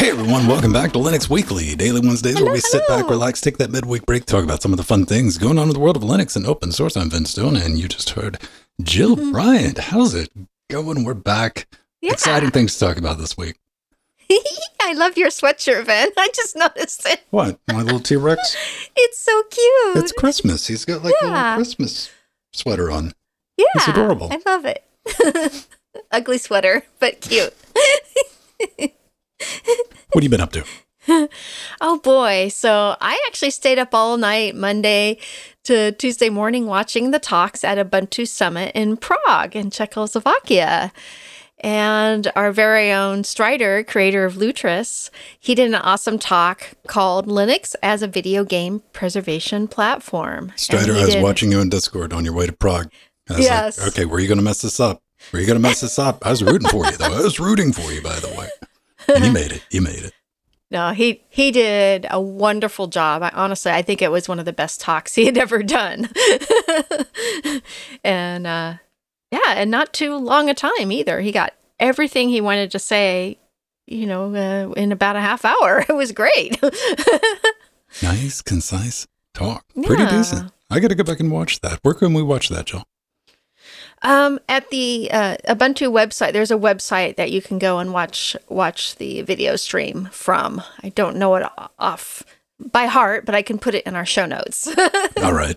Hey everyone, welcome back to Linux Weekly, daily Wednesdays where we sit back, relax, take that midweek break, talk about some of the fun things going on in the world of Linux and open source. I'm Venn Stone, and you just heard Jill mm-hmm. Bryant. How's it going? We're back. Yeah. Exciting things to talk about this week. I love your sweatshirt, Venn. I just noticed it. What? My little T Rex? It's so cute. It's Christmas. He's got like a Yeah. little Christmas sweater on. yeah, it's adorable. I love it. Ugly sweater, but cute. What have you been up to? Oh boy. So I actually stayed up all night Monday to Tuesday morning watching the talks at Ubuntu Summit in Prague in Czechoslovakia. And our very own Strider, creator of Lutris, he did an awesome talk called Linux as a Video Game Preservation Platform. Strider, I was did- watching you in Discord on your way to Prague. I was Yes. like, okay, where are you going to mess this up? Where are you going to mess this up? I was rooting for you, though. I was rooting for you, by the way. And you made it. He made it. No, he he did a wonderful job. I honestly, I think it was one of the best talks he had ever done. and uh, yeah, and not too long a time either. He got everything he wanted to say, you know, uh, in about a half hour. It was great. Nice, concise talk. Pretty Yeah. decent. I got to go back and watch that. Where can we watch that, Jill? Um, at the uh, Ubuntu website, there's a website that you can go and watch watch the video stream from. I don't know it off by heart, but I can put it in our show notes. All right.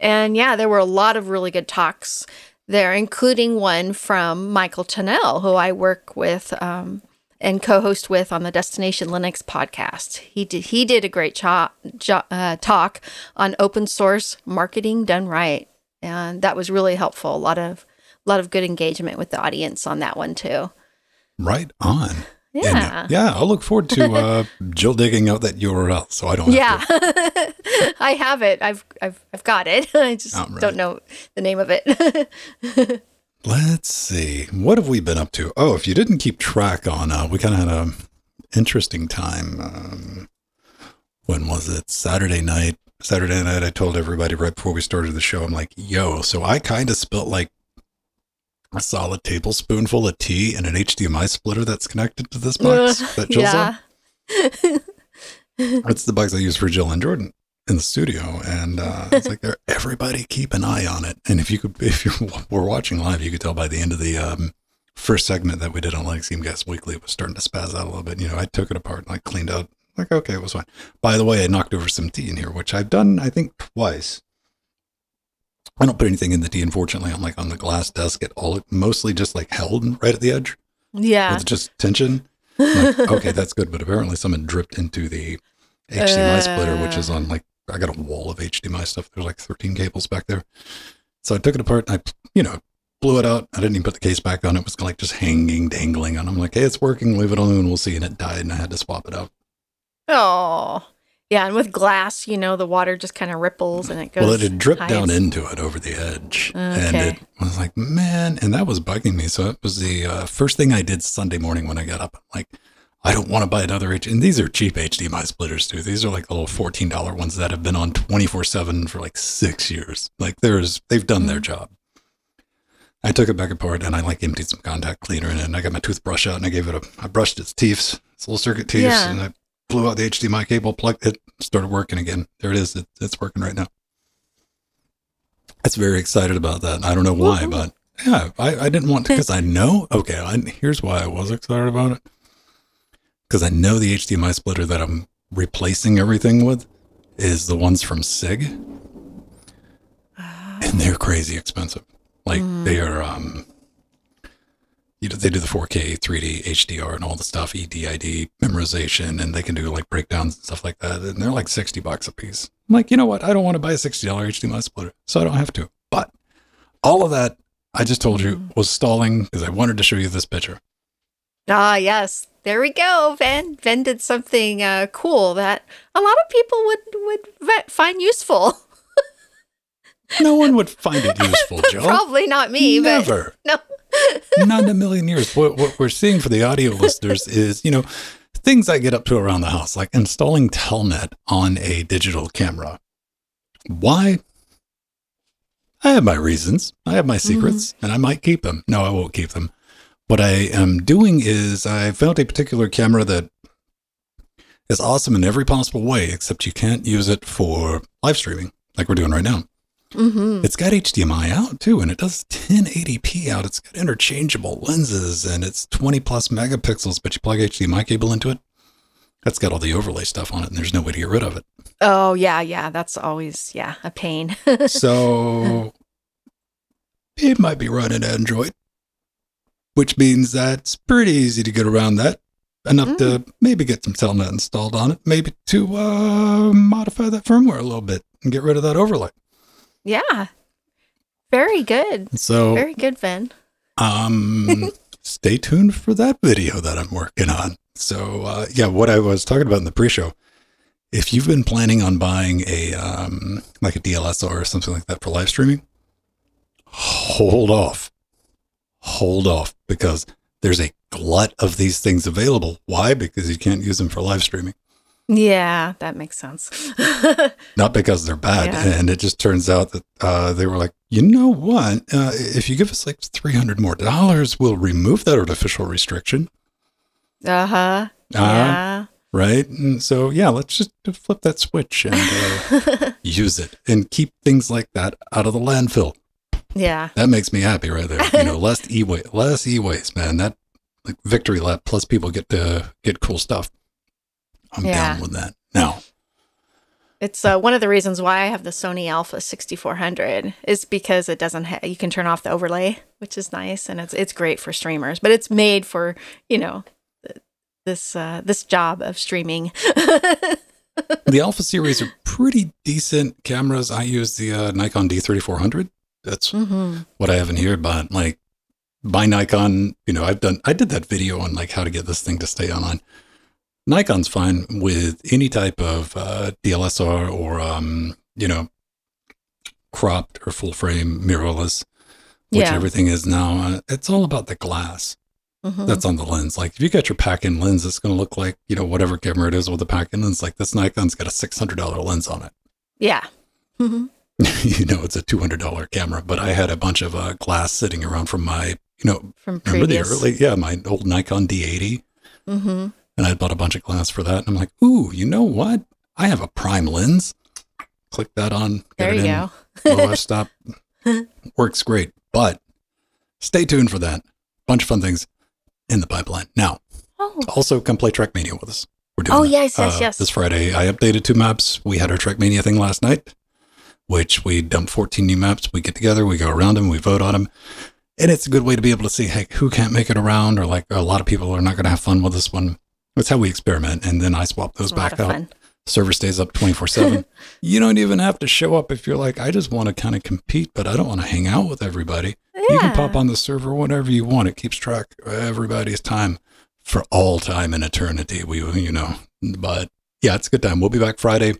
and yeah, there were a lot of really good talks there, including one from Michael Tunnell, who I work with um, and co-host with on the Destination Linux podcast. He did he did a great cho- jo- uh, talk on open source marketing done right, and that was really helpful. A lot of a lot of good engagement with the audience on that one too. Right on. And, uh, Yeah. yeah, I'll look forward to uh, Jill digging out that URL so I don't have Yeah. I have it. I've I've I've got it. I just right. don't know the name of it. Let's see. What have we been up to? Oh, if you didn't keep track on, uh, we kind of had a interesting time. Um, when was it? Saturday night. Saturday night, I told everybody right before we started the show, I'm like, yo, so I kind of spilt like a solid tablespoonful of tea in an HDMI splitter that's connected to this box that Jill's on. yeah. That's the box I use for Jill and Jordan in the studio, and uh, it's like there- everybody keep an eye on it. And if you could, if you were watching live, you could tell by the end of the um, first segment that we did on Gamecast Weekly, it was starting to spaz out a little bit. You know, I took it apart and I cleaned out. Like, okay, it was fine. By the way, I knocked over some tea in here, which I've done, I think, twice. I don't put anything in the tea, unfortunately. I'm like on the glass desk. It all It mostly just like held right at the edge Yeah. with just tension. Like, okay, that's good. But apparently, someone dripped into the HDMI splitter, which is on like I got a wall of HDMI stuff. There's like 13 cables back there. So I took it apart and I, you know, blew it out. I didn't even put the case back on. It was like just hanging, dangling. And I'm like, hey, it's working. Leave it alone. We'll see. And it died, and I had to swap it out. Oh. Yeah, and with glass, you know, the water just kind of ripples and it goes. well, it had dripped down into it over the edge, and Okay. it was like, man, and that was bugging me. So it was the uh, first thing I did Sunday morning when I got up. I'm like, I don't want to buy another H. And these are cheap HDMI splitters too. These are like the little fourteen dollar ones that have been on twenty four seven for like six years. Like there's, they've done their job. I took it back apart and I like emptied some contact cleaner in it. And I got my toothbrush out and I gave it a, I brushed its teeth, its little circuit teeth, Yeah. and I blew out the HDMI cable, plugged it, started working again. There it is. It, it's working right now. That's very excited about that. I don't know why, Woohoo. but yeah, I, I didn't want to because I know. Okay, I, here's why I was excited about it. Because I know the HDMI splitter that I'm replacing everything with is the ones from SIG, and they're crazy expensive. Like they are, um, you know, they do the 4K, 3D, HDR, and all the stuff, EDID memorization, and they can do like breakdowns and stuff like that. And they're like 60 bucks a piece. I'm like, you know what? I don't want to buy a $60 HDMI splitter, so I don't have to. But all of that, I just told you, was stalling because I wanted to show you this picture. Ah, yes. There we go. Venn Venn did something uh, cool that a lot of people would would find useful. No one would find it useful, Joe. Probably not me, Never. but no. Not in a million years. What, what we're seeing for the audio listeners is, you know, things I get up to around the house, like installing Telnet on a digital camera. Why? I have my reasons. I have my mm-hmm. secrets, and I might keep them. No, I won't keep them. what I am doing is I found a particular camera that is awesome in every possible way, except you can't use it for live streaming like we're doing right now. Mm-hmm. It's got HDMI out too, and it does 1080p out. It's got interchangeable lenses, and it's 20 plus megapixels. But you plug HDMI cable into it, that's got all the overlay stuff on it, and there's no way to get rid of it. Oh yeah, yeah. That's always yeah a pain. So it might be running Android, which means that's pretty easy to get around that. Enough to maybe get some Telnet installed on it, maybe to uh, modify that firmware a little bit and get rid of that overlay. Yeah. Very good. So Very good, Vin. Um, stay tuned for that video that I'm working on. So, uh, yeah, what I was talking about in the pre-show, if you've been planning on buying a um, like a DLSR or something like that for live streaming, hold off, hold off because there's a glut of these things available. Why? Because you can't use them for live streaming, Yeah, that makes sense. not because they're bad. Yeah. And it just turns out that uh, they were like, you know what? Uh, if you give us like three hundred more dollars, we'll remove that artificial restriction. uh huh. Uh, Yeah. right? And so, yeah, let's just flip that switch and uh, use it and keep things like that out of the landfill. Yeah. That makes me happy right there. You know, less e waste, less e waste, man. That like victory lap. Plus, people get to get cool stuff. I'm Yeah. down with that. Now, It's uh, one of the reasons why I have the Sony Alpha 6400 is because it doesn't ha- you can turn off the overlay, which is nice and it's it's great for streamers, but it's made for, you know, this uh, this job of streaming. the Alpha series are pretty decent cameras. I use the uh, Nikon D3400. That's hmm what I have in here, but like by Nikon, you know, I've done, I did that video on like how to get this thing to stay online. Nikon's fine with any type of uh, DLSR or, um, you know, cropped or full frame mirrorless, which Yeah. everything is now. Uh, it's all about the glass hmm that's on the lens. Like if you got your pack in lens, it's going to look like, you know, whatever camera it is with the pack in lens. Like this Nikon's got a $600 lens on it. Yeah. hmm you know, it's a $200 camera, but I had a bunch of uh, glass sitting around from my, you know, From remember previous. the early, yeah, my old Nikon D80, hmm and I bought a bunch of glass for that. And I'm like, ooh, you know what? I have a prime lens. Click that on. There it you in. go. Low stop. Works great. But stay tuned for that. Bunch of fun things in the pipeline. Now, Oh. also come play Trackmania with us. We're doing Oh, that, yes, yes, uh, yes. This Friday, I updated two maps. We had our Trackmania thing last night, which we dumped 14 new maps. We get together, we go around them, we vote on them. And it's a good way to be able to see, hey, who can't make it around, or like a lot of people are not going to have fun with this one. That's how we experiment. And then I swap those It's a lot back out. fun. Server stays up 24 7. You don't even have to show up if you're like, I just want to kind of compete, but I don't want to hang out with everybody. Yeah. You can pop on the server whenever you want. It keeps track of everybody's time for all time and eternity. We, you know, but yeah, it's a good time. We'll be back Friday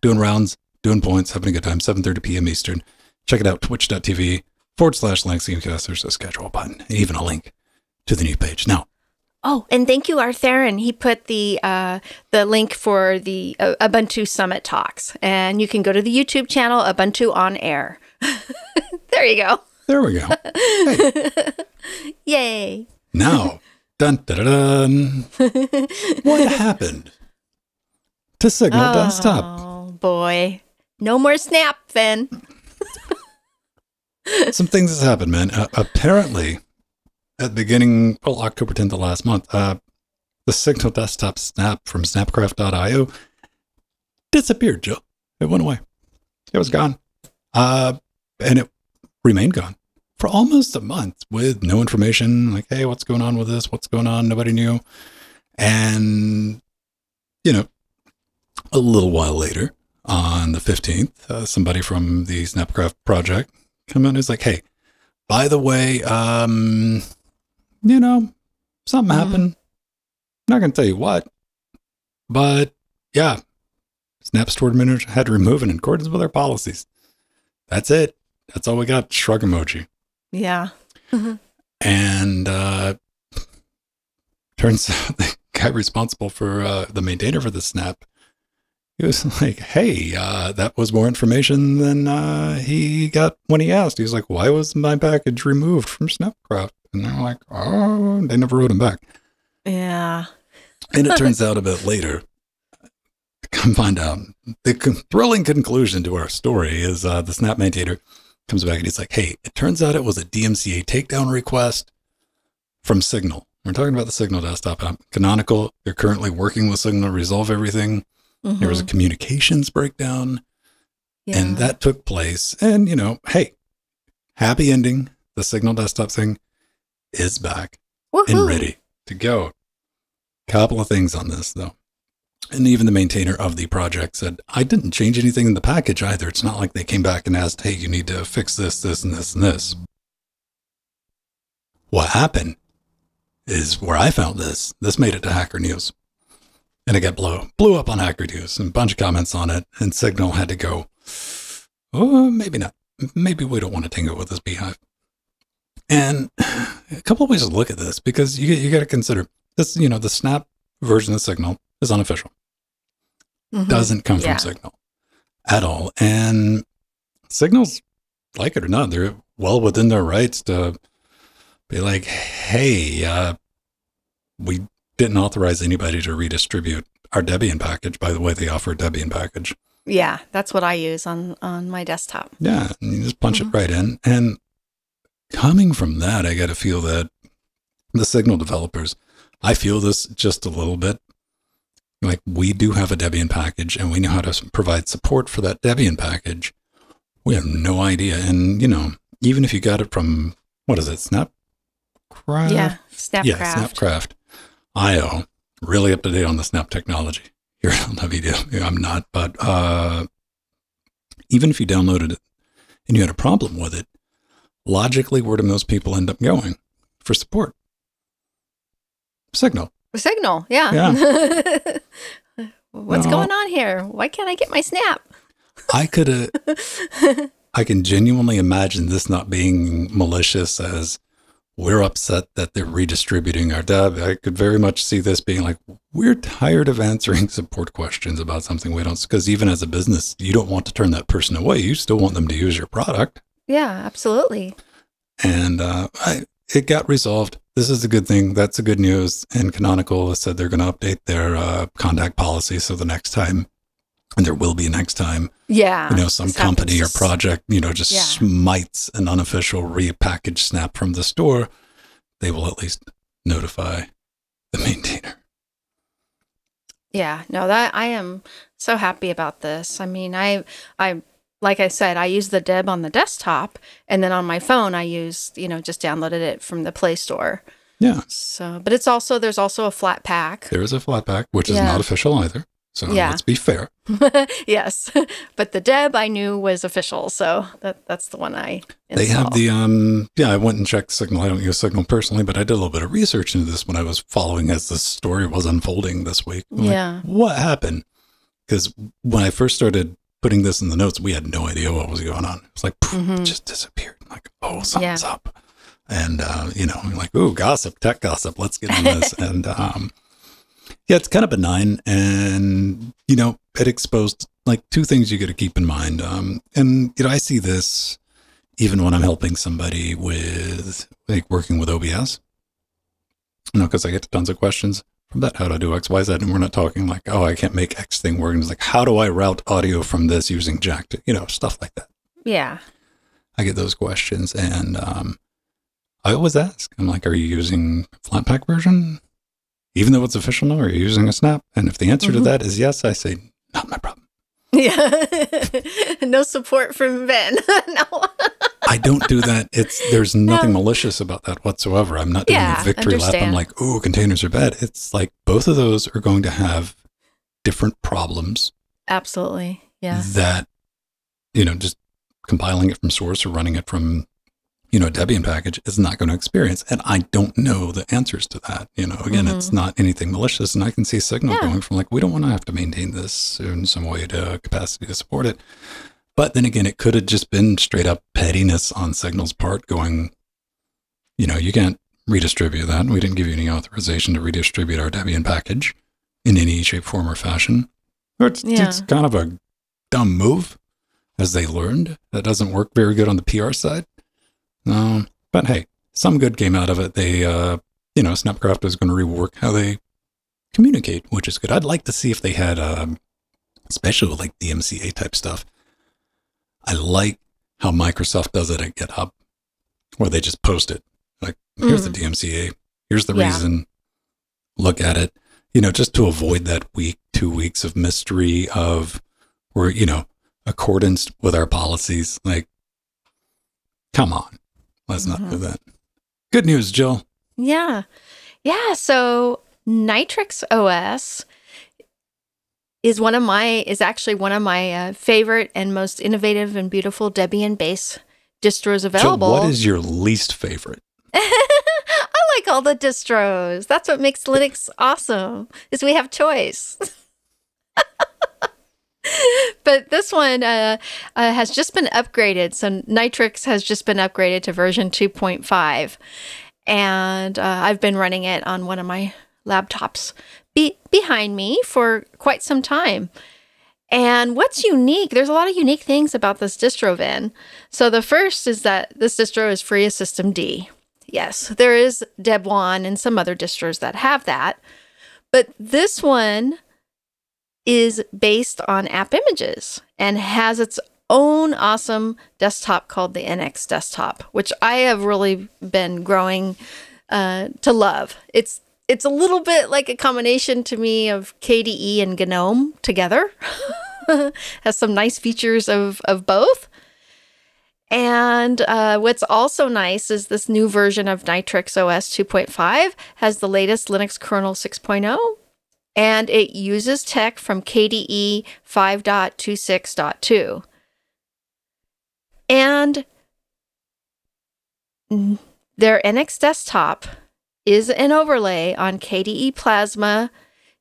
doing rounds, doing points, having a good time, 7.30 p.m. Eastern. Check it out, twitch.tv forward slash linuxgamecast. There's a schedule button and even a link to the new page. Now, Oh, and thank you, Artherin. He put the uh, the link for the uh, Ubuntu Summit talks, and you can go to the YouTube channel Ubuntu on Air. there you go. there we go. Yay! Now, dun, dun, dun, dun. what happened to Signal Desktop? Oh boy, no more Snap then. Some things has happened, man. Uh, apparently, at beginning, well, October 10th of last month, uh, the Signal Desktop Snap from Snapcraft.io disappeared, Joe. It went away. It was gone. Uh, and it remained gone for almost a month with no information like, hey, what's going on with this? What's going on? Nobody knew. And, you know, a little while later, on the 15th, uh, somebody from the Snapcraft project come out and is like, hey, by the way, um, you know, something Mhm. happened. not going to tell you what, but yeah, Snap Store administrators had to remove it in accordance with their policies. That's it. That's all we got. Shrug emoji. Yeah. And uh, turns out the guy responsible for uh, the maintainer for the Snap, he was like, "Hey, uh, that was more information than uh, he got when he asked." He was like, "Why was my package removed from Snapcraft?" And they're like, oh, they never wrote him back. Yeah. And it turns out a bit later, come find out the con- thrilling conclusion to our story is uh, the Snap maintainer comes back and he's like, hey, it turns out it was a DMCA takedown request from Signal. We're talking about the Signal desktop app. Canonical, they're currently working with Signal to resolve everything. There was a Mhm. communications breakdown, Yeah. and that took place. And, you know, hey, happy ending. The Signal desktop thing is back and ready to go. Couple of things on this though. And even the maintainer of the project said, I didn't change anything in the package either. It's not like they came back and asked, hey, you need to fix this, this, and this, and this. What happened is where I found this. This made it to Hacker News. And it got blow, blew up on Hacker News and a bunch of comments on it. And Signal had to go, oh, maybe not. Maybe we don't want to tangle with this beehive. And a couple of ways to look at this because you you got to consider this. You know, the Snap version of Signal is unofficial. Mhm. Doesn't come Yeah. from Signal at all. And Signals, like it or not, they're well within their rights to be like, hey, uh, we didn't authorize anybody to redistribute our Debian package. By the way, they offer a Debian package. Yeah, that's what I use on on my desktop. Yeah, and you just punch Mhm. it right in. And coming from that, I got to feel that the Signal developers, I feel this just a little bit. Like we do have a Debian package, and we know how to provide support for that Debian package. We have no idea, and you know, even if you got it from what is it, Snapcraft? yeah, Snapcraft. Yeah, Snapcraft. IO, really up to date on the Snap technology. Here on video. I'm not, but uh, even if you downloaded it and you had a problem with it, logically, where do most people end up going for support? Signal. Signal. Yeah. What's No. going on here? Why can't I get my Snap? I could have, I can genuinely imagine this not being malicious as we're upset that they're redistributing our deb. I could very much see this being like, we're tired of answering support questions about something we don't, because even as a business, you don't want to turn that person away. You still want them to use your product. Yeah, absolutely. And uh, I, it got resolved. This is a good thing. That's a good news. And Canonical has said they're going to update their uh, contact policy. So the next time, and there will be next time, Yeah. you know, some company or project, you know, just Yeah. smites an unofficial repackaged snap from the store, they will at least notify the maintainer. Yeah, no, that I am so happy about this. I mean, I I like I said, I use the Deb on the desktop and then on my phone I used, you know, just downloaded it from the Play Store. Yeah, So, but it's also there's also a flat pack. there is a flat pack, which is not official either. So Yeah. let's be fair. yes. But the Deb I knew was official, so that that's the one I They have the um yeah, I went and checked Signal. I don't use Signal personally, but I did a little bit of research into this when I was following as the story was unfolding this week. I'm like, Yeah. what happened? Because when I first started putting this in the notes, we had no idea what was going on. It's like poof, it Mhm. just disappeared. like, oh, something's up. And uh, you know, I'm like, ooh, gossip, tech gossip. Let's get on this. and um yeah, it's kind of benign and you know, it exposed like two things you got to keep in mind. Um and you know, I see this even when I'm helping somebody with like working with OBS. You know, because I get tons of questions from that. How do I do X, Y, Z? And we're not talking like, oh, I can't make X thing work. And it's like, how do I route audio from this using Jack to, you know, stuff like that. Yeah. I get those questions and um, I always ask, I'm like, are you using Flatpak version? Even though it's official now, are you using a snap? And if the answer to Mhm. that is yes, I say, not my problem. Yeah. no support from Ben. no. I don't do that. It's there's nothing malicious about that whatsoever. I'm not doing Yeah, a victory lap. I'm like, oh, containers are bad. It's like both of those are going to have different problems Absolutely. Yeah. that, you know, just compiling it from source or running it from, you know, Debian package is not going to experience. And I don't know the answers to that. You know, again, it's not anything malicious. And I can see Signal Mm-hmm. Yeah. going from like, we don't want to have to maintain this in some way to capacity to support it. But then again, it could have just been straight up pettiness on Signal's part going, you know, you can't redistribute that. We didn't give you any authorization to redistribute our Debian package in any shape, form, or fashion. It's, Yeah. it's kind of a dumb move, as they learned. That doesn't work very good on the PR side. Um, but hey, some good came out of it. They, uh, you know, Snapcraft is going to rework how they communicate, which is good. I'd like to see if they had, um, especially like the DMCA type stuff. I like how Microsoft does it at GitHub, where they just post it. Like, here's Mm. the DMCA, here's the Yeah. reason, look at it. You know, just to avoid that week, two weeks of mystery of, where, you know, accordance with our policies. Like, come on, let's not do Mhm. that. Good news, Jill. Yeah. Yeah. So Nitrux OS is one of my is actually one of my uh, favorite and most innovative and beautiful Debian base distros available. Jill, what is your least favorite? I like all the distros. That's what makes Linux awesome. Is we have choice. but this one uh, uh, has just been upgraded. So Nitrux has just been upgraded to version 2.5, and uh, I've been running it on one of my laptops be- behind me for quite some time. And what's unique, there's a lot of unique things about this distro, Vin. So the first is that this distro is free of System D. Yes, there is Debian and some other distros that have that. But this one is based on app images and has its own awesome desktop called the NX desktop, which I have really been growing uh, to love. It's it's a little bit like a combination to me of KDE and GNOME together. has some nice features of of both. And uh, what's also nice is this new version of Nitrux OS 2.5 has the latest Linux kernel 6.0, and it uses tech from KDE 5.26.2. And their NX desktop is an overlay on KDE Plasma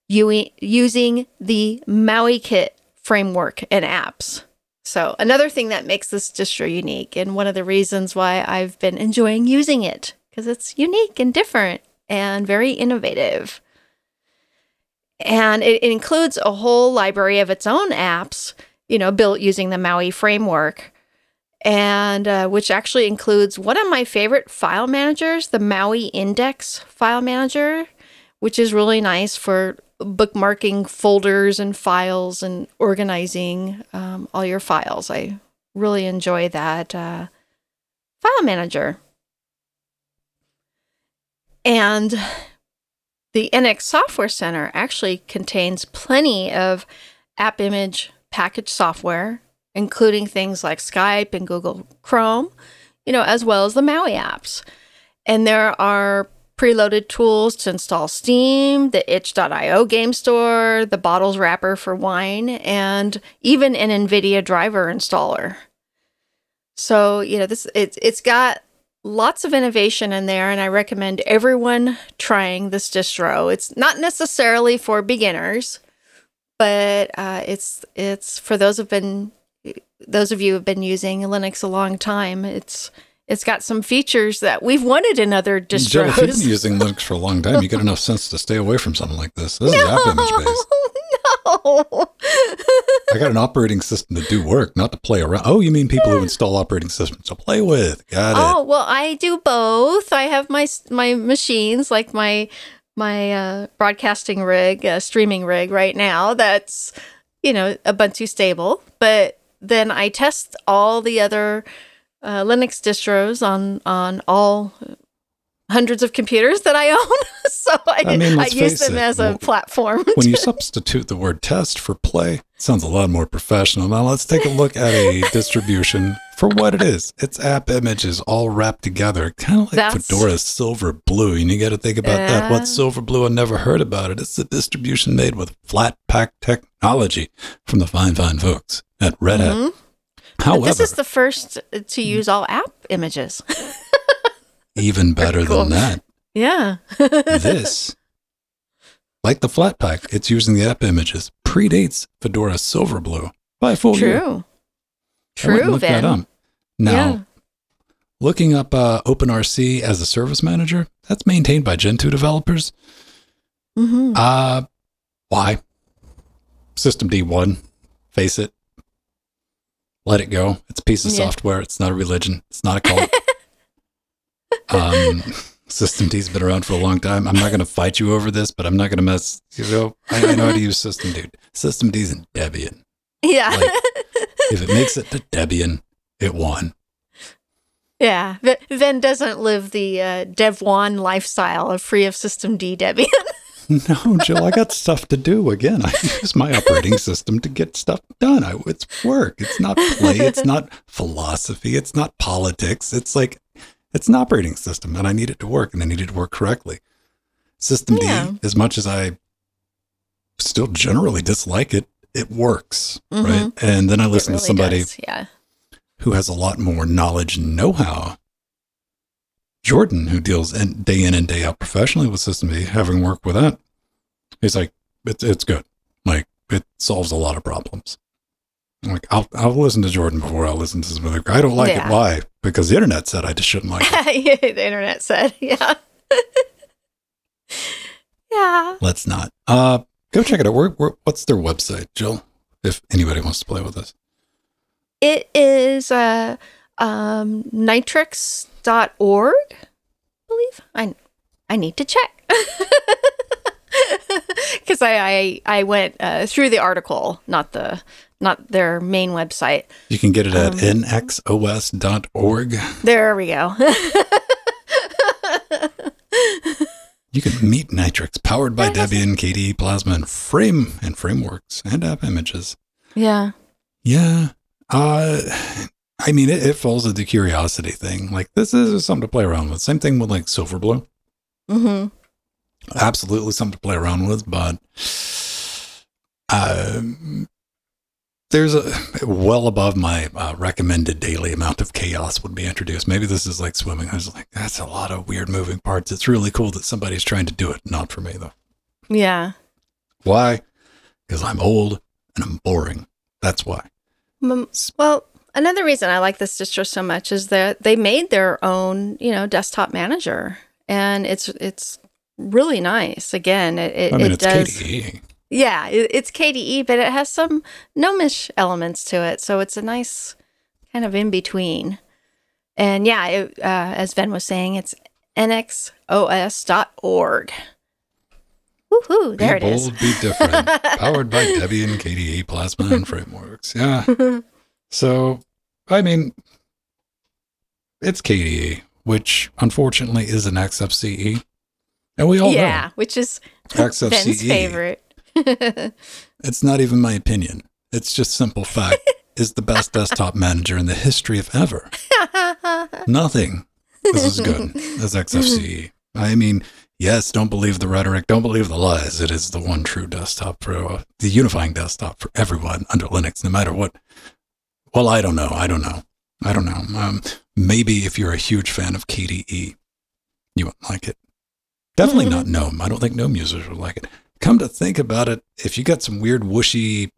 using the Maui Kit framework and apps. So, another thing that makes this distro unique, and one of the reasons why I've been enjoying using it, because it's unique and different and very innovative. And it, includes a whole library of its own apps, you know, built using the Maui framework, and uh, which actually includes one of my favorite file managers, the Maui Index file manager, which is really nice for bookmarking folders and files and organizing um, all your files. I really enjoy that uh, file manager. And the NX Software Center actually contains plenty of app image package software, including things like Skype and Google Chrome, you know, as well as the Maui apps. And there are preloaded tools to install Steam, the itch.io game store, the bottles wrapper for wine, and even an NVIDIA driver installer. So, you know, this it's it's got lots of innovation in there, and I recommend everyone trying this distro. It's not necessarily for beginners, but uh, it's it's for those who've been those of you who've been using Linux a long time. It's it's got some features that we've wanted in other distros. Jill, if you've been using Linux for a long time, you get enough sense to stay away from something like this. This is app image based. no. I got an operating system to do work, not to play around. Oh, you mean people who install operating systems to play with? Got it. Oh well, I do both. I have my my machines, like my my uh, broadcasting rig, uh, streaming rig right now. That's you know Ubuntu stable, but then I test all the other uh, Linux distros on on all hundreds of computers that I own. so I, I mean, I use them it, as a w- platform. when you substitute the word test for play, it sounds a lot more professional. Now let's take a look at a distribution for what it is. It's app images all wrapped together, kind of like That's- Fedora's Silver Blue. And you got to think about that. Yeah. What's Silver Blue? I never heard about it. It's a distribution made with flat pack technology from the fine, fine folks at Red Hat. Mhm. But However, this is the first to use all app images. Even better cool. than that, yeah. this, like the flat pack, it's using the app images, predates Fedora Silverblue by a full year. True. And True, that Vin. Now, Yeah. looking up uh, OpenRC as a service manager, that's maintained by Gentoo developers. hmm Uh, why? System D1, face it. Let it go. It's a piece of Yeah. software. It's not a religion. It's not a cult. Um, System D's been around for a long time. I'm not going to fight you over this, but I'm not going to mess. You know, I, I know how to use System D. System D's in Debian. Yeah. Like- If it makes it to Debian, it won. yeah. Venn doesn't live the uh, Devuan lifestyle of free of System D Debian. No, Jill, I got stuff to do. Again, I use my operating system to get stuff done. I, it's work. It's not play. It's not philosophy. It's not politics. It's like, it's an operating system and I need it to work and I need it to work correctly. System Yeah. D, as much as I still generally dislike it, it works. Mhm. Right. And then I listen to somebody does, Yeah. who has a lot more knowledge and know how. Jordan, who deals in, day in and day out professionally with System D, having worked with that, he's like, it's, it's good. Like, it solves a lot of problems. I'm like, I'll, I'll listen to Jordan before I'll listen to some other. I don't like Yeah. it. Why? Because the internet said I just shouldn't like it. Yeah, the internet said, yeah. yeah. Let's not. Uh, go check it out. Where, where, what's their website, Jill? If anybody wants to play with us. It is uh, um, nitrux.org, I believe. I, I need to check. Because I, I, I went uh, through the article, not the not their main website. You can get it at Um, nxos.org. There we go. You can meet Nitrux, powered by Debian, KDE Plasma, and Frame and frameworks and app images. yeah. Yeah. Uh, I mean, it, it falls into the curiosity thing. Like, this is something to play around with. Same thing with like Silverblue. hmm Absolutely something to play around with, but um, there's a well above my uh, recommended daily amount of chaos would be introduced. Maybe this is like swimming. I was like, that's a lot of weird moving parts. It's really cool that somebody's trying to do it. Not for me, though. Yeah. Why? Because I'm old and I'm boring. That's why. Well, another reason I like this distro so much is that they made their own, you know, desktop manager, and it's it's really nice. Again, it it, I mean, it it's does. KDE. Yeah, it's KDE, but it has some gnomish elements to it, so it's a nice kind of in between. And yeah, it, uh, as Ben was saying, it's nxos.org. Woohoo! There it be is. bold, be different. Powered by Debian, KDE, Plasma, and frameworks. Yeah. So, I mean, it's KDE, which unfortunately is an XFCE. And we all yeah, which is know Ben's favorite. It's not even my opinion. It's just simple fact. is the best desktop manager in the history of ever. Nothing This is as good as XFCE. I mean, yes, don't believe the rhetoric, don't believe the lies. It is the one true desktop for uh, the unifying desktop for everyone under Linux, no matter what. Well, I don't know. I don't know. I don't know. Um, maybe if you're a huge fan of KDE, you won't like it. Definitely not GNOME. I don't think GNOME users would like it. Come to think about it, if you got some weird whooshy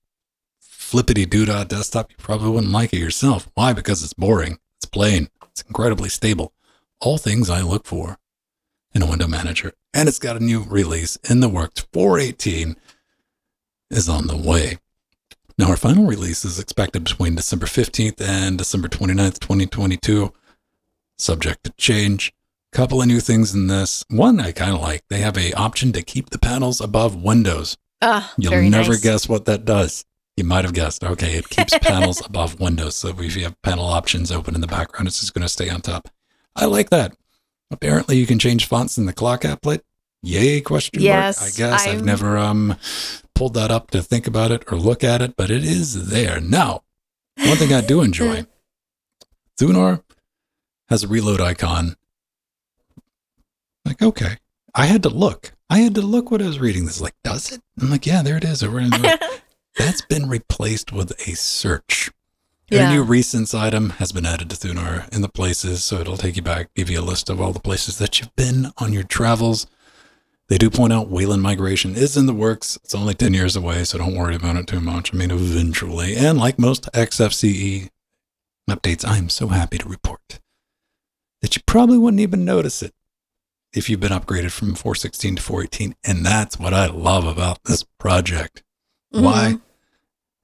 flippity doodah desktop, you probably wouldn't like it yourself. Why? Because it's boring. It's plain. It's incredibly stable. All things I look for in a window manager. And it's got a new release in the works. 418 is on the way. Now, our final release is expected between December 15th and December 29th, 2022, subject to change. Couple of new things in this. One I kind of like. They have a option to keep the panels above windows. Ah, You'll never nice. guess what that does. You might have guessed. Okay, it keeps panels above windows. So if you have panel options open in the background, it's just going to stay on top. I like that. Apparently, you can change fonts in the clock applet. Yay? Question Yes, mark. I guess I've I'm- never um pulled that up to think about it or look at it, but it is there now. One thing I do enjoy: Thunar has a reload icon. Like, okay, I had to look. I had to look what I was reading. This like, does it? I'm like, yeah, there it is. Over in the- That's been replaced with a search. Yeah. A new recents item has been added to Thunar in the places, so it'll take you back, give you a list of all the places that you've been on your travels. They do point out Wayland migration is in the works. It's only 10 years away, so don't worry about it too much. I mean, eventually. And like most XFCE updates, I'm so happy to report that you probably wouldn't even notice it if you've been upgraded from 416 to 418. And that's what I love about this project. Why?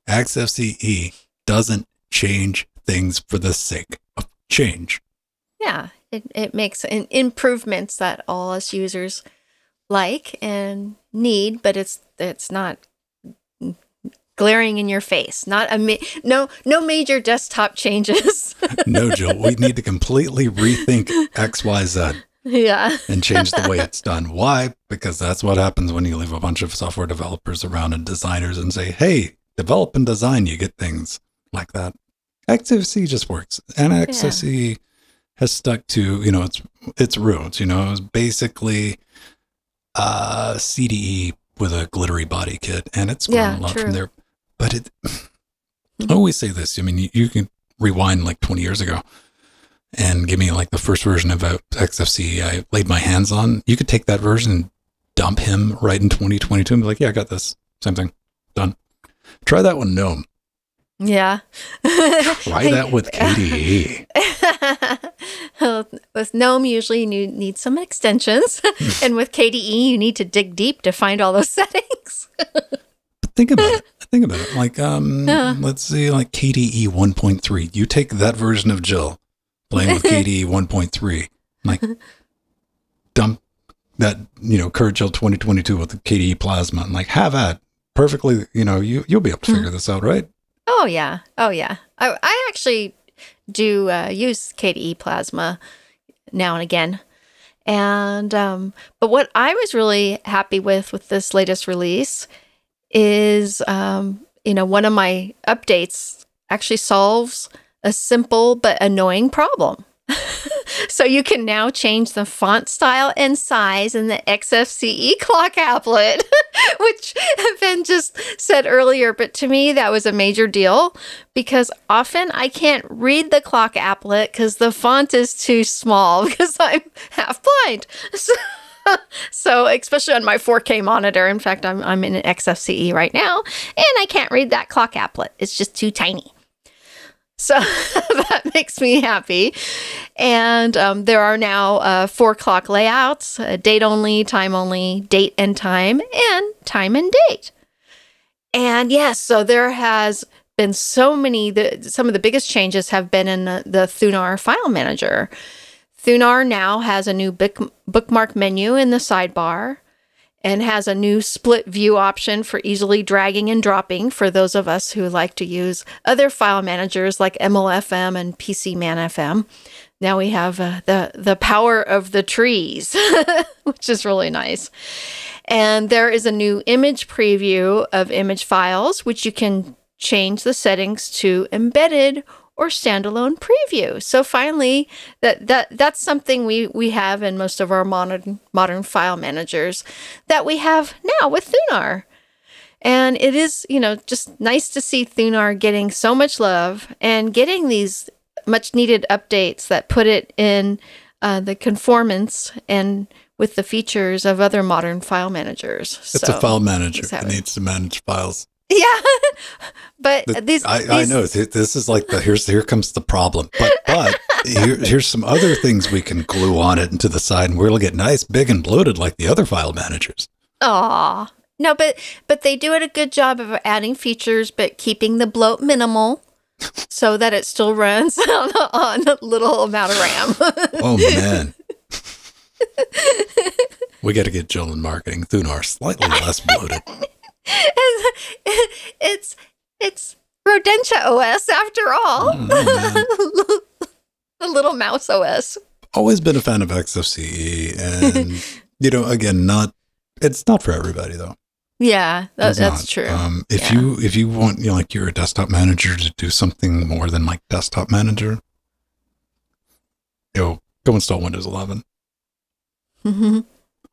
Mm-hmm. XFCE doesn't change things for the sake of change. Yeah. it, it makes improvements that all us users like and need, but it's it's not glaring in your face. Not a ma- no no major desktop changes. no, Jill, we need to completely rethink X, Y, Z. Yeah. and change the way it's done. Why? Because that's what happens when you leave a bunch of software developers around and designers and say, hey, develop and design, you get things like that. XFCE just works. And XFCE yeah. has stuck to, you know, its its roots. You know, it was basically uh CDE with a glittery body kit, and it's grown yeah, a lot true. from there. But it I always say this, I mean, you, you can rewind like 20 years ago and give me like the first version of XFCE I laid my hands on, you could take that version and dump him right in 2022 and be like, yeah, I got this. Same thing. Done. Try that one, GNOME. Yeah. Try that with KDE. with GNOME, usually you need some extensions. and with KDE, you need to dig deep to find all those settings. but think about it. Think about it. Like, um, yeah. let's say like KDE 1.3. You take that version of Jill playing with KDE 1.3. Like, dump that, you know, Jill 2022 with the KDE Plasma and like have at perfectly, you know, you, you'll be able to figure this out, right? Oh, yeah. Oh, yeah. I, I actually do uh, use KDE Plasma now and again. And, um, but what I was really happy with with this latest release is, um, you know, one of my updates actually solves a simple but annoying problem. so you can now change the font style and size in the XFCE clock applet, which Ben just said earlier. But to me, that was a major deal because often I can't read the clock applet because the font is too small because I'm half blind. So, so especially on my 4K monitor. In fact, I'm, I'm in an XFCE right now and I can't read that clock applet. It's just too tiny. So that makes me happy. And um, there are now uh, four clock layouts uh, date only, time only, date and time, and time and date. And yes, so there has been so many, the, some of the biggest changes have been in the, the Thunar file manager. Thunar now has a new book, bookmark menu in the sidebar and has a new split view option for easily dragging and dropping for those of us who like to use other file managers like MLFM and PCManFM. Now we have uh, the the power of the trees, which is really nice. And there is a new image preview of image files, which you can change the settings to embedded or standalone preview. So finally, that that that's something we we have in most of our modern modern file managers that we have now with Thunar. And it is, you know, just nice to see Thunar getting so much love and getting these much needed updates that put it in uh, the conformance and with the features of other modern file managers. It's so, a file manager. It needs to manage files. Yeah, but the, these, I, these... I know this is like the here's here comes the problem. But but here, here's some other things we can glue on it and to the side, and we'll get nice, big, and bloated like the other file managers. Aw, no, but but they do it a good job of adding features, but keeping the bloat minimal. so that it still runs on, on a little amount of RAM. oh man. we got to get Jill in marketing Thunar slightly less bloated. it's it's Rodentia OS after all. Oh, the little mouse OS. Always been a fan of XFCE, and you know, again, not it's not for everybody though. Yeah, that, that's true. Um, if yeah. you if you want, you know, like you're a desktop manager to do something more than like desktop manager, you know, go install Windows 11. Mm-hmm.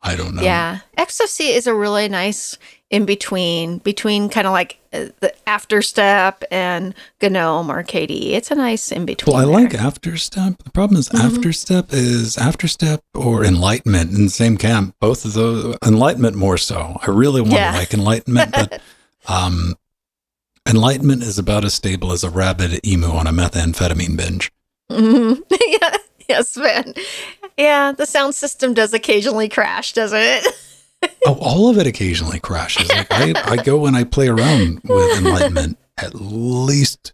I don't know. Yeah, XFCE is a really nice in between, between kind of like uh, the After Step and GNOME or KDE. It's a nice in between. Well, I there. like After Step. The problem is mm-hmm. After Step is After Step or Enlightenment in the same camp. Both of those, Enlightenment more so. I really want yeah. to like Enlightenment, but um, Enlightenment is about as stable as a rabid emu on a methamphetamine binge. Mm-hmm. yeah. Yes, man. Yeah, the sound system does occasionally crash, doesn't it? oh, all of it occasionally crashes. Like I, I go and I play around with Enlightenment at least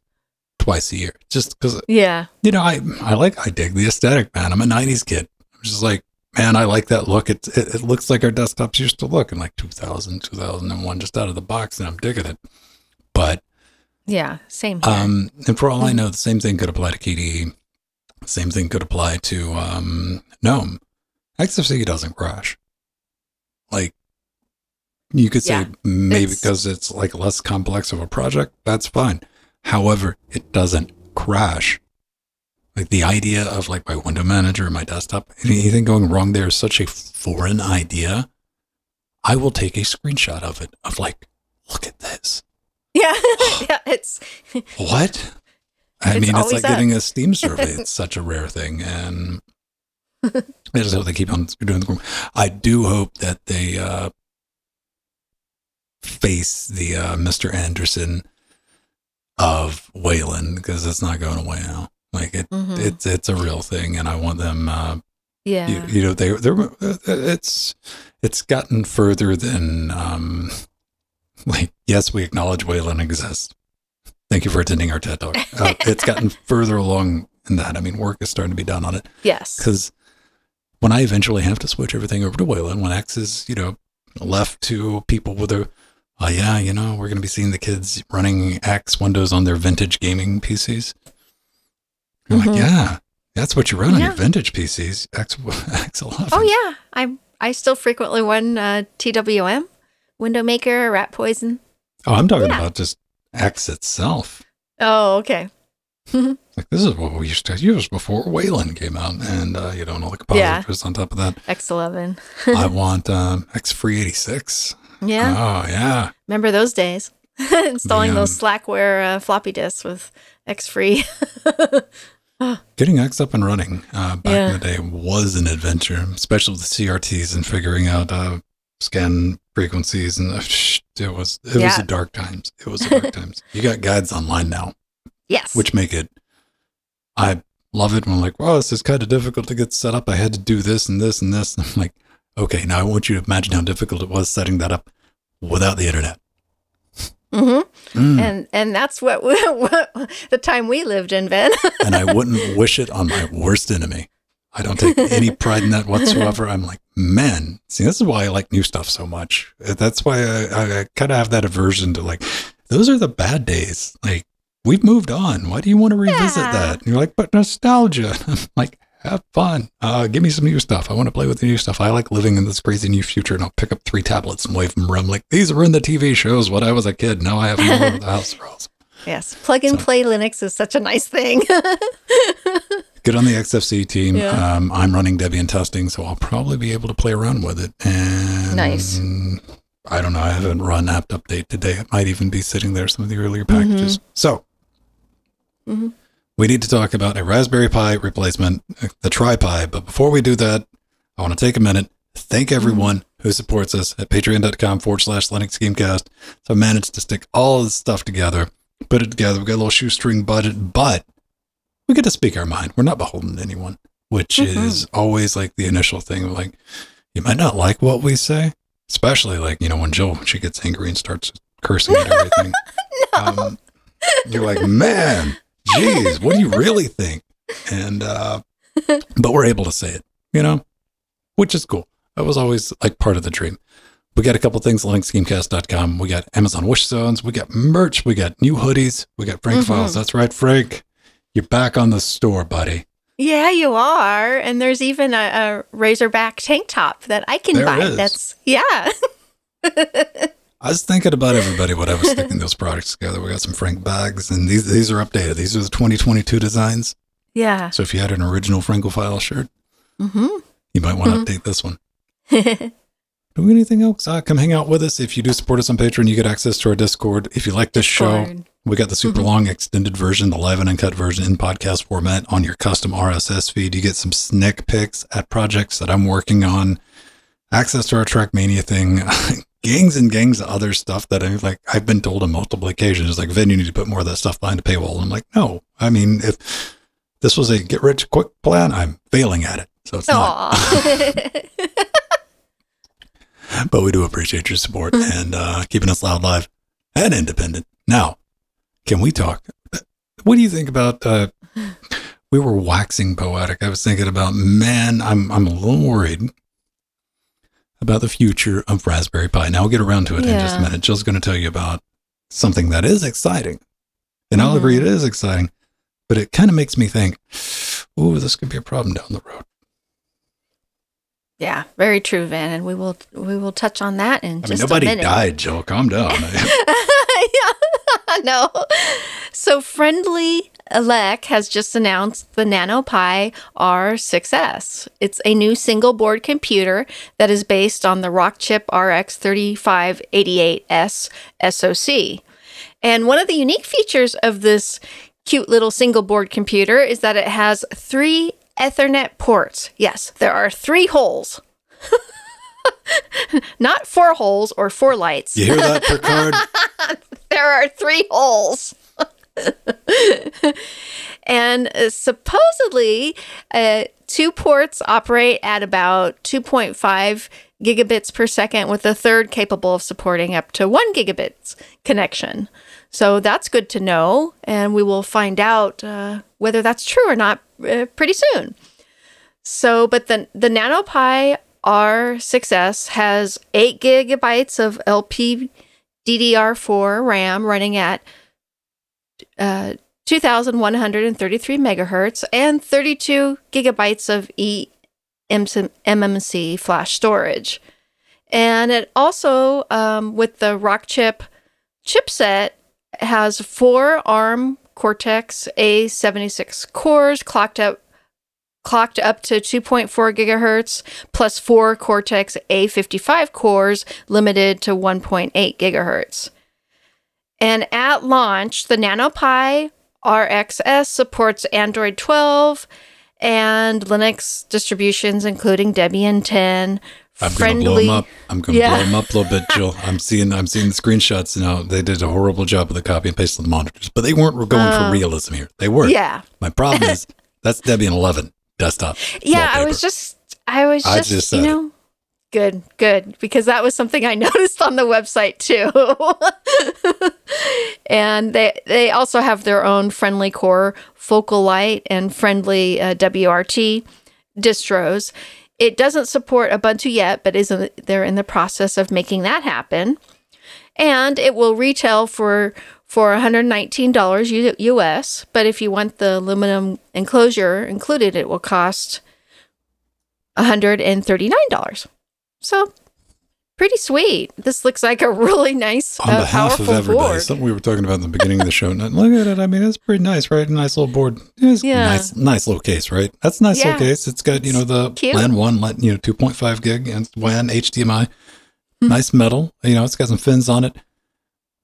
twice a year, just because Yeah. you know I I like I dig the aesthetic, man. I'm a '90s kid. I'm just like, man, I like that look. It it, it looks like our desktops used to look in like 2000, 2001, just out of the box, and I'm digging it. But Yeah. Same here. um, and for all I know, the same thing could apply to KDE. Same thing could apply to um, GNOME. XFCE doesn't crash. Like you could say Yeah, maybe it's- because it's like less complex of a project. That's fine. However, it doesn't crash. Like the idea of like my window manager and my desktop, anything going wrong there is such a foreign idea. I will take a screenshot of it of like, look at this. yeah. yeah. It's What? I It's mean, it's like up. getting a Steam survey. It's such a rare thing, and I just hope they keep on doing the. I do hope that they uh, face the uh, Mr. Anderson of Wayland because it's not going away now. Like it, Mhm. it's it's a real thing, and I want them. Uh, yeah. you, you know, they they're uh, it's it's gotten further than um, like yes, we acknowledge Wayland exists. Thank you for attending our TED talk. Uh, it's gotten further along in that. I mean, work is starting to be done on it yes. because when I eventually have to switch everything over to Wayland, when X is you know left to people with a oh yeah, you know, we're going to be seeing the kids running X Windows on their vintage gaming PCs. You're Mhm. like, yeah, that's what you run on your vintage PCs, X X11. Oh yeah. I I still frequently run uh, TWM, Window Maker, Rat Poison. Oh, I'm talking Yeah. about just X itself. Oh, okay. Like this is what we used to use before Wayland came out, and uh, you know, and all the compositors on top of that. X11. I want um, X386. Yeah. Oh yeah, Remember those days? Installing The, those Slackware uh, floppy disks with X free. getting X up and running uh, back Yeah. in the day was an adventure, especially with the CRTs and figuring out uh, scan frequencies, and it was it was Yeah. a dark times. It was a dark times. You got guides online now. yes. which make it I love it when I'm like, wow, this is kind of difficult to get set up. I had to do this and this and this. And I'm like, okay, now I want you to imagine how difficult it was setting that up without the internet. hmm Mm. And and that's what, we, what the time we lived in, Ben. and I wouldn't wish it on my worst enemy. I don't take any pride in that whatsoever. I'm like, man, see, this is why I like new stuff so much. That's why I, I, kind of have that aversion to like, those are the bad days. Like, we've moved on. Why do you want to revisit Yeah. that? And you're like, but nostalgia. I'm like, have fun. Uh, give me some new stuff. I want to play with the new stuff. I like living in this crazy new future, and I'll pick up three tablets and wave them around. Like, these were in the TV shows when I was a kid. Now I have them all over the house. Yes. Plug and So- play Linux is such a nice thing. Get on the XFCE team. Yeah. Um, I'm running Debian testing, so I'll probably be able to play around with it. And Nice. I don't know. I haven't run apt update today. It might even be sitting there, some of the earlier packages. So Mhm. we need to talk about a Raspberry Pi replacement, the TriPi. But before we do that, I want to take a minute, thank everyone who supports us at patreon.com forward slash Linux Gamecast. So I managed to stick all this stuff together, put it together. We've got a little shoestring budget, but we get to speak our mind. We're not beholden to anyone, which Mhm. is always like the initial thing of like, you might not like what we say, especially like, you know, when Jill, she gets angry and starts cursing at everything. um, you're like, man, geez, what do you really think? And, uh, but we're able to say it, you know, which is cool. That was always like part of the dream. We got a couple things, linuxgamecast.com. We got Amazon Wish Zones. We got merch. We got new hoodies. We got Frank Mhm. Files. That's right, Frank. You're back on the store, buddy. yeah, you are. And there's even a, a racerback tank top that I can There buy. That's yeah. I was thinking about everybody when I was sticking those products together. We got some Frank bags, and these these are updated. These are the 2022 designs. yeah. So if you had an original Francophile shirt, hmm you might want to Mhm. update this one. Do we anything else? Uh, come hang out with us. If you do support us on Patreon, you get access to our Discord. If you like this show, we got the super Mhm. long extended version, the live and uncut version in podcast format on your custom RSS feed. You get some sneak picks at projects that I'm working on, access to our Trackmania thing, gangs and gangs of other stuff that I'm like, I've been told on multiple occasions, like, Venn, you need to put more of that stuff behind a paywall. And I'm like, no, I mean, if this was a get rich quick plan, I'm failing at it. So it's not. But we do appreciate your support Mm-hmm. and uh, keeping us loud, live, and independent. Now, can we talk? what do you think about? Uh, we were waxing poetic. I was thinking about, man, I'm I'm a little worried about the future of Raspberry Pi. Now I'll get around to it in just a minute. Jill's going to tell you about something that is exciting, and I'll agree it is exciting, but it kind of makes me think, oh, this could be a problem down the road. Yeah, very true, Venn, and we will we will touch on that in I mean, just nobody a minute. died, Jill. Calm down. yeah, no. So Friendly Elec has just announced the NanoPi R6S. It's a new single board computer that is based on the Rockchip RK3588S SoC. And one of the unique features of this cute little single board computer is that it has three Ethernet ports. Yes, there are three holes. Not four holes or four lights. you hear that, Picard? There are three holes. and uh, supposedly, uh, two ports operate at about 2.5 gigabits per second, with a third capable of supporting up to one gigabits connection. So that's good to know, and we will find out uh, whether that's true or not uh, pretty soon. So, but the the NanoPi R6S has eight gigabytes of LP DDR4 RAM running at uh, 2,133 megahertz and 32 gigabytes of eMMC flash storage. And it also, um, with the Rockchip chipset, has four ARM Cortex A76 cores clocked up clocked up to 2.4 gigahertz plus four Cortex A55 cores limited to 1.8 gigahertz. And at launch, the NanoPi R6S supports Android 12 and Linux distributions, including Debian 10. I'm gonna blow them up. I'm gonna Yeah. blow them up a little bit, Jill. I'm seeing I'm seeing the screenshots now. They did a horrible job with the copy and paste of the monitors, but they weren't going Oh. for realism here. They were. Yeah. My problem is that's Debian 11 desktop. Yeah, I was just, I was I just, just you said it. know, good, good, because that was something I noticed on the website too. and they they also have their own FriendlyCore focal light and friendly uh, WRT distros. It doesn't support Ubuntu yet, but is they're in the process of making that happen. And it will retail for for $119 US, but if you want the aluminum enclosure included, it will cost $139. So pretty sweet. This looks like a really nice, on uh, behalf powerful of everybody. board. Something we were talking about in the beginning of the show. Look at it. I mean, it's pretty nice, right? A Nice little board. It's Yeah. nice, nice little case, right? That's a nice Yeah. little case. It's got you know the Cute. LAN one, you know, two point five gig and WAN HDMI. Hmm. Nice metal. You know, it's got some fins on it.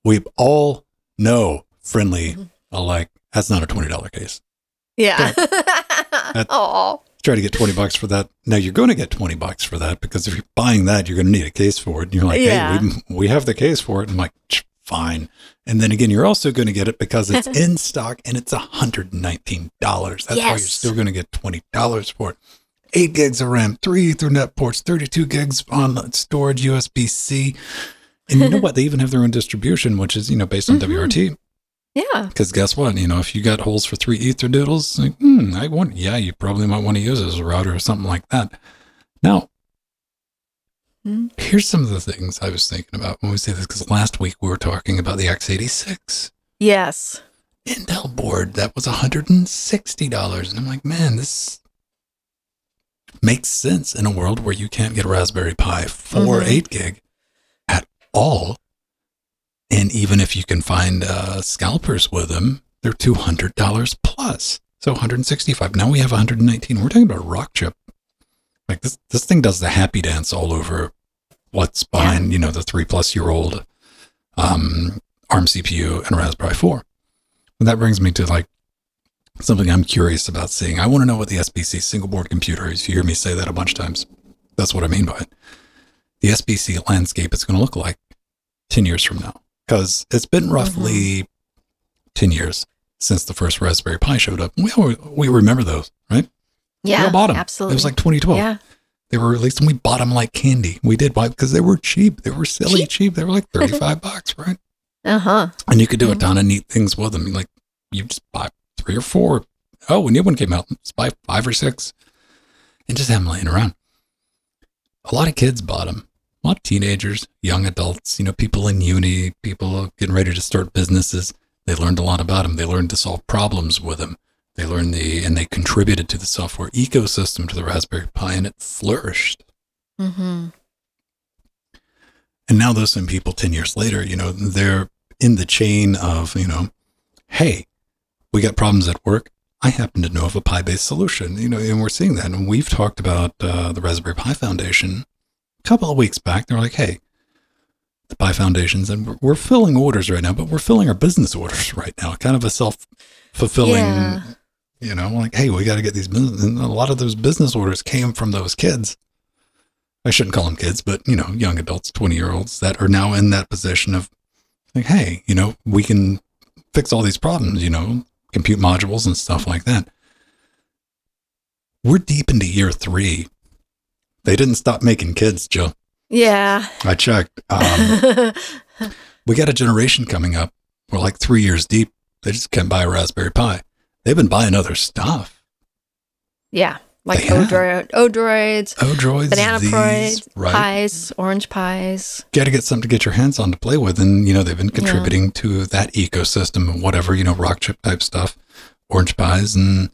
We all know friendly Mm-hmm. alike. That's not a twenty dollar case. yeah. Oh, Try to get twenty bucks for that. Now you're going to get twenty bucks for that because if you're buying that, you're going to need a case for it. And you're like, Yeah. hey, we, we have the case for it. I'm like, fine. And then again, you're also going to get it because it's in stock and it's hundred and nineteen dollars. That's why you're still going to get twenty dollars for it. Eight gigs of RAM, three Ethernet ports, thirty-two gigs on storage, USB C. And you know what? They even have their own distribution, which is you know based on Mhm. WRT. Yeah. Because guess what? You know, if you got holes for three ether doodles, like, hmm, I want, yeah, you probably might want to use it as a router or something like that. Now, Hmm. here's some of the things I was thinking about when we say this. Because last week we were talking about the x86 Yes. Intel board that was $160. And I'm like, man, this makes sense in a world where you can't get a Raspberry Pi for Mhm. 8 gig at all. And even if you can find uh, scalpers with them, they're $200 plus. So 165. Now we have 119. We're talking about a Rockchip. Like this, this thing does the happy dance all over what's behind, you know, the three plus year old um, ARM CPU and Raspberry 4. And that brings me to like something I'm curious about seeing. I want to know what the SBC single board computer is. You hear me say that a bunch of times. That's what I mean by it. The SBC landscape is going to look like 10 years from now. Because it's been roughly 10 years since the first Raspberry Pi showed up. We, we remember those, right? Yeah. we all bought them. Absolutely. It was like 2012. yeah. They were released and we bought them like candy. We did why? Because they were cheap. They were silly Cheap. cheap. They were like 35 bucks, right? Uh huh. And you could do a Mhm. ton of neat things with them. Like you just buy three or four. Oh, a new one came out, just buy five or six, and just have them laying around. A lot of kids bought them. A lot of teenagers, young adults, you know, people in uni, people getting ready to start businesses. They learned a lot about them. They learned to solve problems with them. They learned the, and they contributed to the software ecosystem to the Raspberry Pi, and it flourished. Mm-hmm. And now those same people 10 years later, you know, they're in the chain of, you know, hey, we got problems at work. I happen to know of a Pi based solution, you know, and we're seeing that. And we've talked about uh, the Raspberry Pi Foundation a couple of weeks back. They're like, hey, the Pi Foundations, and we're, we're filling orders right now, but we're filling our business orders right now, kind of a self fulfilling, Yeah. you know, like, hey, we got to get these business. And a lot of those business orders came from those kids. I shouldn't call them kids, but, you know, young adults, 20 year olds that are now in that position of, like, hey, you know, we can fix all these problems, you know, compute modules and stuff like that. We're deep into year three. They didn't stop making kids, Joe. Yeah. I checked. Um, we got a generation coming up. We're like three years deep. They just can't buy a Raspberry Pi. They've been buying other stuff. yeah. Like. Odroid, Odroids, Odroids, banana pies, right? pies, orange pies. Got to get something to get your hands on to play with, and you know they've been contributing to that ecosystem of whatever you know Rockchip type stuff, orange pies, and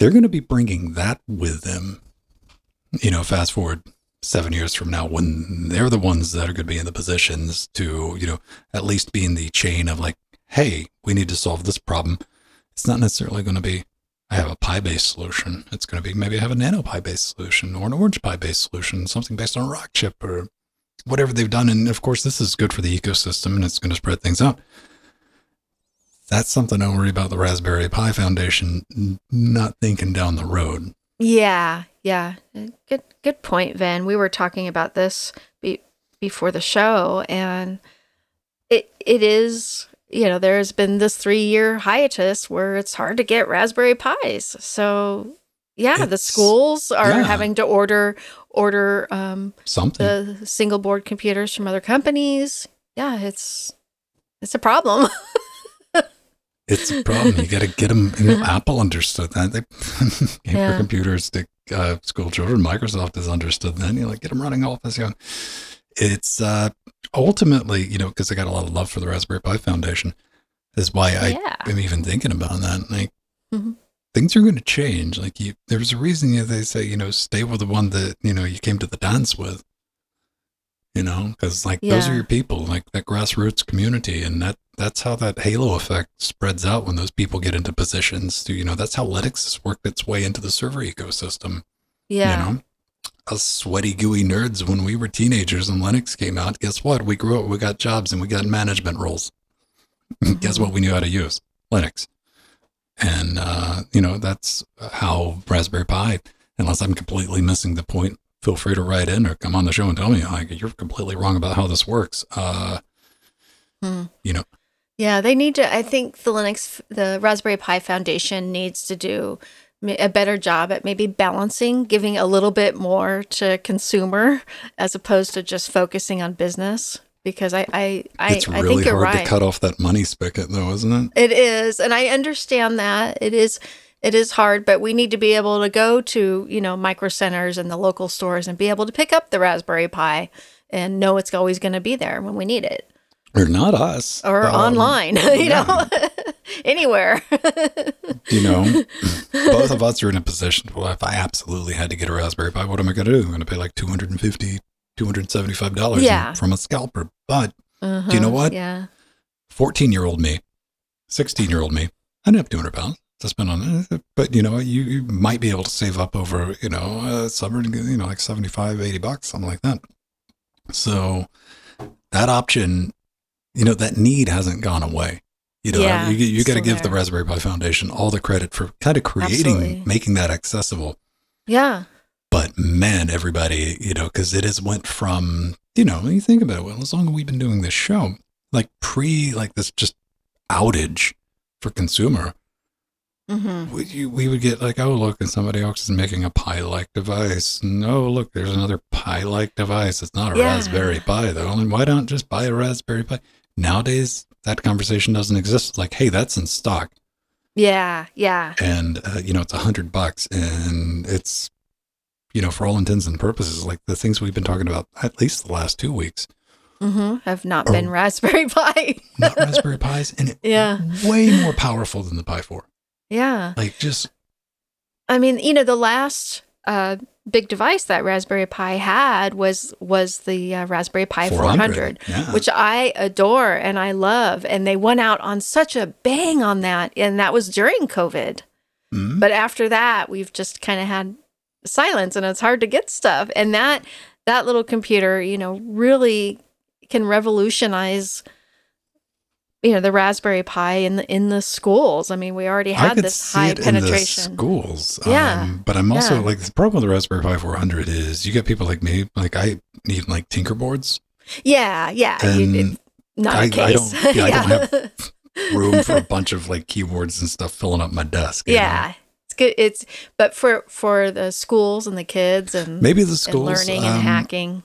they're going to be bringing that with them. You know, fast forward seven years from now, when they're the ones that are going to be in the positions to you know at least be in the chain of like, hey, we need to solve this problem. It's not necessarily going to be I have a Pi based solution. It's going to be maybe I have a Nano Pi based solution or an Orange Pi based solution, something based on Rockchip or whatever they've done. And of course, this is good for the ecosystem and it's going to spread things out. That's something I worry about the Raspberry Pi Foundation not thinking down the road. Yeah, yeah. Good good point, Venn. We were talking about this be- before the show and it it is, you know, there's been this 3-year hiatus where it's hard to get Raspberry Pis. So, yeah, the schools are yeah. having to order order um Something. the single board computers from other companies. Yeah, it's it's a problem. It's a problem. You got to get them. You know, Apple understood that. They gave Yeah. their computers to uh, school children. Microsoft has understood that. You know, like get them running off as young. It's uh, ultimately, you know, because I got a lot of love for the Raspberry Pi Foundation. Is why I yeah. am even thinking about that. Like Mhm. things are going to change. Like you, there's a reason you, they say, you know, stay with the one that you know you came to the dance with. You know, because like those are your people, like that grassroots community, and that that's how that halo effect spreads out when those people get into positions. To you know, that's how Linux has worked its way into the server ecosystem. Yeah. You know, us sweaty, gooey nerds when we were teenagers and Linux came out. Guess what? We grew up, we got jobs, and we got management roles. Guess what? We knew how to use Linux, and uh, you know that's how Raspberry Pi. Unless I'm completely missing the point, feel free to write in or come on the show and tell me like you're completely wrong about how this works. Uh, Hmm. you know, Yeah, they need to. I think the Linux, the Raspberry Pi Foundation needs to do a better job at maybe balancing, giving a little bit more to consumer as opposed to just focusing on business. Because I, I, I, it's I really think you're hard right. to cut off that money spigot, though, isn't it? It is, and I understand that it is. It is hard, but we need to be able to go to you know micro centers and the local stores and be able to pick up the Raspberry Pi and know it's always going to be there when we need it, Or not us, or Um, online, you know, anywhere. you know, both of us are in a position. Well, if I absolutely had to get a Raspberry Pi, what am I going to do? I'm going to pay like 250 $275 Yeah. from a scalper. But Uh-huh, you know what? Yeah. 14 year old me, 16 year old me, I didn't have 200 pounds to spend on it. But, you know, you, you might be able to save up over, you know, uh, summer, you know, like 75, 80 bucks, something like that. So that option, you know, that need hasn't gone away. You know, Yeah, you, you got to give the. Raspberry Pi Foundation all the credit for kind of creating, Absolutely. making that accessible. Yeah. But man, everybody, you know, because it has went from, you know, when you think about it, well, as long as we've been doing this show, like pre, like this just outage for consumer, hmm we, you- we would get like, oh, look, and somebody else is making a Pi-like device. No, look, there's another Pi-like device. It's not a Yeah. Raspberry Pi though. And why don't just buy a Raspberry Pi? Nowadays, that conversation doesn't exist. Like, hey, that's in stock, Yeah, yeah. and uh, you know it's a hundred bucks, and it's you know for all intents and purposes like the things we've been talking about at least the last two weeks, hmm Have not been Raspberry Pi. not Raspberry Pis, and it Yeah. way more powerful than the Pi Four. Yeah. Like just I mean, you know, the last uh, big device that Raspberry Pi had was was the uh, Raspberry Pi 400, yeah. which I adore and I love. And they went out on such a bang on that, and that was during COVID. Mhm. But after that, we've just kind of had silence, and it's hard to get stuff. And that that little computer, you know, really can revolutionize. You know the Raspberry Pi in the in the schools. I mean, we already I had this high it in the penetration. schools. Yeah. Um, but I'm also Yeah. like the problem with the Raspberry Pi 400 is you get people like me, like I need like tinker boards, Yeah, yeah. you, And it's not I- a I don't- yeah, I don't have room for a bunch of like keyboards and stuff filling up my desk. you know? yeah, it's good. It's but for for the schools and the kids and, Maybe the and schools learning um, and hacking.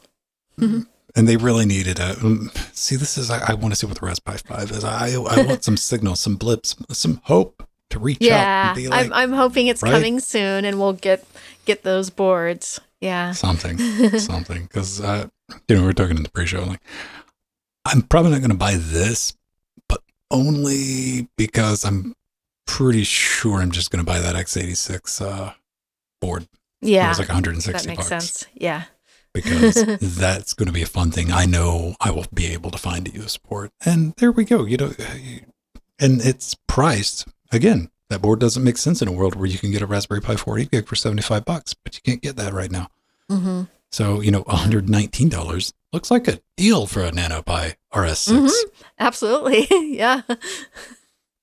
and they really needed a. um, see, this is I, I want to see what the Raspberry Pi 5 is. I I want some signal some blips, some hope to reach out Yeah, like I'm I'm hoping it's right? coming soon, and we'll get get those boards. Yeah. something, something. Because uh, you know we were talking in the pre-show, like I'm probably not going to buy this, but only because I'm pretty sure I'm just going to buy that x86 uh, board. It Yeah, was like 160 that makes bucks sense. Yeah. Because that's going to be a fun thing. I know I will be able to find a US port, and there we go. You know, and it's priced again. That board doesn't make sense in a world where you can get a Raspberry Pi 4 8 gig for 75 bucks, but you can't get that right now. hmm So, you know, $119 looks like a deal for a NanoPi RS6. Mhm. Absolutely. yeah.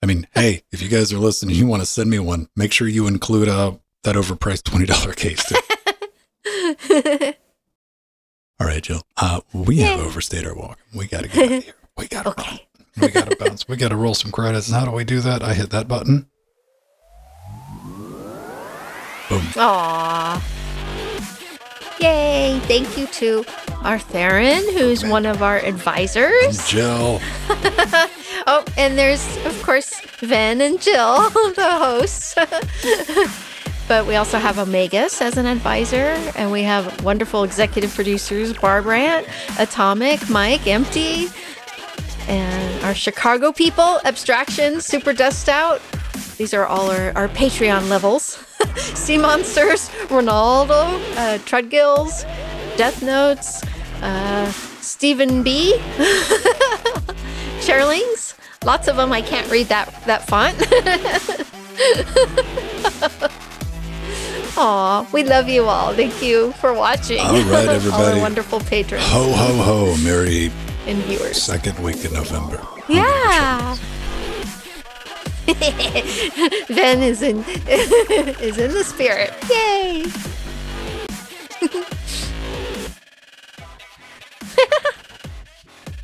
I mean, hey, if you guys are listening, you want to send me one, make sure you include uh, that overpriced $20 case too. All right, Jill. Uh, we have overstayed our welcome. We got to get out of here. We got to okay. run. We got to bounce. We got to roll some credits. And how do we do that? I hit that button. Boom. Aw. Yay. Thank you to Artherin, who's one of our advisors. Jill. Oh, and there's, of course, Venn and Jill, the hosts. But we also have Omegas as an advisor, and we have wonderful executive producers Barbrandt, Atomic, Mike, Empty, and our Chicago people, Abstraction, Super Dust Out. These are all our, our Patreon levels. sea Monsters, Ronaldo, uh, Trudgills, Death Notes, uh, Stephen B. Cherlings. Lots of them. I can't read that that font. Aw, we love you all. Thank you for watching. All right, everybody. all our wonderful patrons. Ho, ho, ho, Merry and viewers. Second week of November. Yeah. ben is in is in the spirit. Yay!